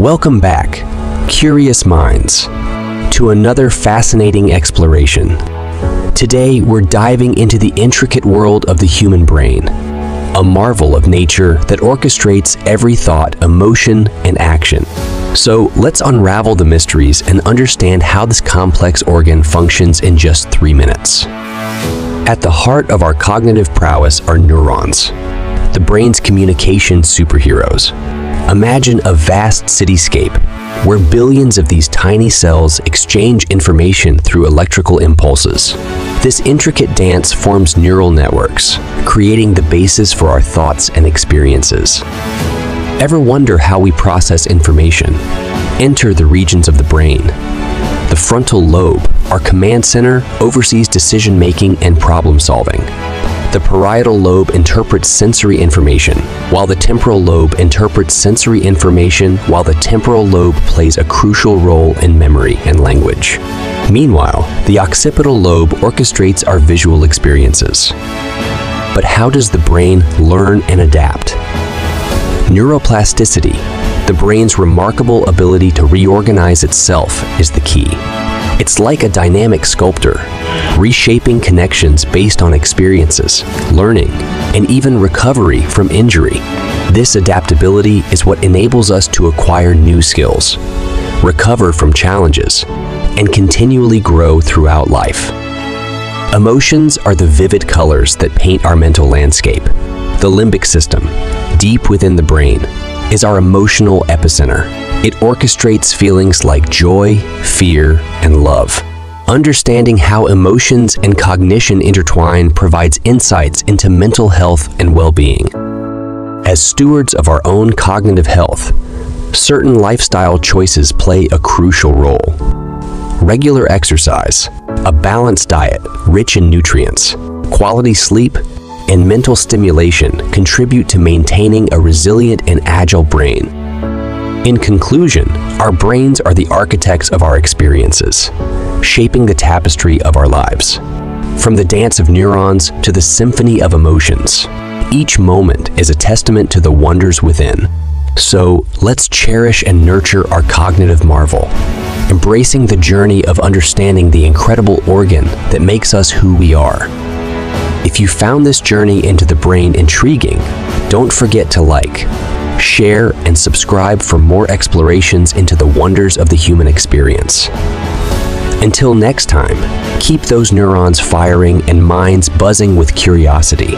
Welcome back, curious minds, to another fascinating exploration. Today, we're diving into the intricate world of the human brain, a marvel of nature that orchestrates every thought, emotion, and action. So let's unravel the mysteries and understand how this complex organ functions in just three minutes. At the heart of our cognitive prowess are neurons, the brain's communication superheroes. Imagine a vast cityscape where billions of these tiny cells exchange information through electrical impulses. This intricate dance forms neural networks, creating the basis for our thoughts and experiences. Ever wonder how we process information? Enter the regions of the brain. The frontal lobe, our command center, oversees decision-making and problem-solving. The parietal lobe interprets sensory information, while the temporal lobe interprets sensory information while the temporal lobe plays a crucial role in memory and language. Meanwhile, the occipital lobe orchestrates our visual experiences. But how does the brain learn and adapt? Neuroplasticity, the brain's remarkable ability to reorganize itself, is the key. It's like a dynamic sculptor, reshaping connections based on experiences, learning, and even recovery from injury. This adaptability is what enables us to acquire new skills, recover from challenges, and continually grow throughout life. Emotions are the vivid colors that paint our mental landscape. The limbic system, deep within the brain, is our emotional epicenter. It orchestrates feelings like joy, fear, and love. Understanding how emotions and cognition intertwine provides insights into mental health and well-being. As stewards of our own cognitive health, certain lifestyle choices play a crucial role. Regular exercise, a balanced diet rich in nutrients, quality sleep, and mental stimulation contribute to maintaining a resilient and agile brain. In conclusion, our brains are the architects of our experiences, shaping the tapestry of our lives. From the dance of neurons to the symphony of emotions, each moment is a testament to the wonders within. So let's cherish and nurture our cognitive marvel, embracing the journey of understanding the incredible organ that makes us who we are. If you found this journey into the brain intriguing, don't forget to like, share, and subscribe for more explorations into the wonders of the human experience. Until next time, keep those neurons firing and minds buzzing with curiosity.